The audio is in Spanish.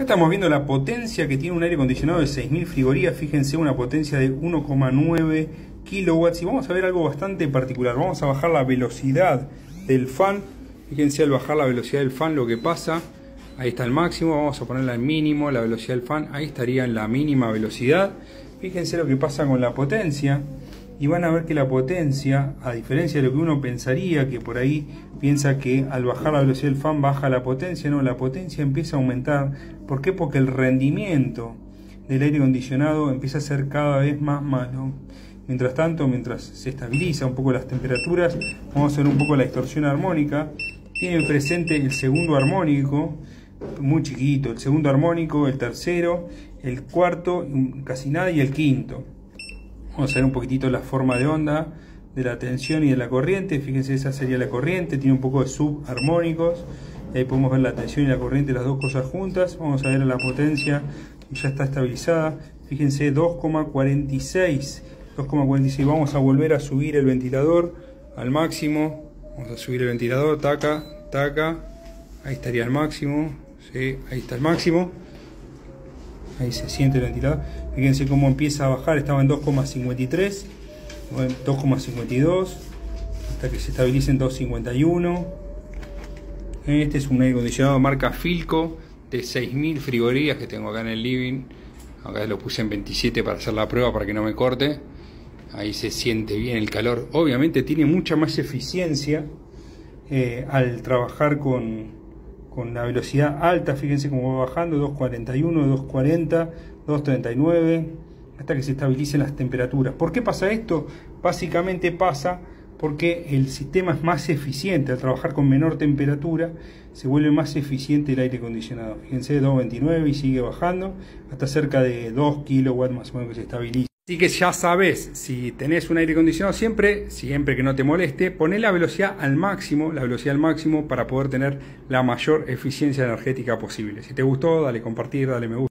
Estamos viendo la potencia que tiene un aire acondicionado de 6000 frigorías. Fíjense, una potencia de 1,9 kilowatts. Y vamos a ver algo bastante particular. Vamos a bajar la velocidad del fan. Fíjense al bajar la velocidad del fan lo que pasa. Ahí está el máximo. Vamos a ponerla en mínimo, la velocidad del fan. Ahí estaría en la mínima velocidad. Fíjense lo que pasa con la potencia y van a ver que la potencia, a diferencia de lo que uno pensaría, que por ahí piensa que al bajar la velocidad del fan baja la potencia, no, la potencia empieza a aumentar. ¿Por qué? Porque el rendimiento del aire acondicionado empieza a ser cada vez más malo. Mientras tanto, mientras se estabiliza un poco las temperaturas, vamos a ver un poco la distorsión armónica. Tiene presente el segundo armónico, muy chiquito, el segundo armónico, el tercero, el cuarto, casi nada, y el quinto. Vamos a ver un poquitito la forma de onda de la tensión y de la corriente. Fíjense, esa sería la corriente. Tiene un poco de subarmónicos. Ahí podemos ver la tensión y la corriente, las dos cosas juntas. Vamos a ver la potencia. Ya está estabilizada. Fíjense, 2,46. 2,46. Vamos a volver a subir el ventilador al máximo. Vamos a subir el ventilador. Taca, taca. Ahí estaría el máximo. Sí, ahí está el máximo ahí se siente el ventilador. Fíjense cómo empieza a bajar, estaba en 2,53, 2,52, hasta que se estabilice en 2,51. Este es un aire acondicionado marca Filco de 6000 frigorías que tengo acá en el living. Acá lo puse en 27 para hacer la prueba para que no me corte. Ahí se siente bien el calor. Obviamente tiene mucha más eficiencia eh, al trabajar con, con la velocidad alta, fíjense cómo va bajando, 241, 240, 239, hasta que se estabilicen las temperaturas. ¿Por qué pasa esto? Básicamente pasa porque el sistema es más eficiente, al trabajar con menor temperatura se vuelve más eficiente el aire acondicionado. Fíjense, 229 y sigue bajando hasta cerca de 2 kilowatts más o menos que se estabiliza. Así que ya sabes, si tenés un aire acondicionado siempre, siempre que no te moleste, poné la velocidad al máximo, la velocidad al máximo para poder tener la mayor eficiencia energética posible. Si te gustó, dale compartir, dale me gusta.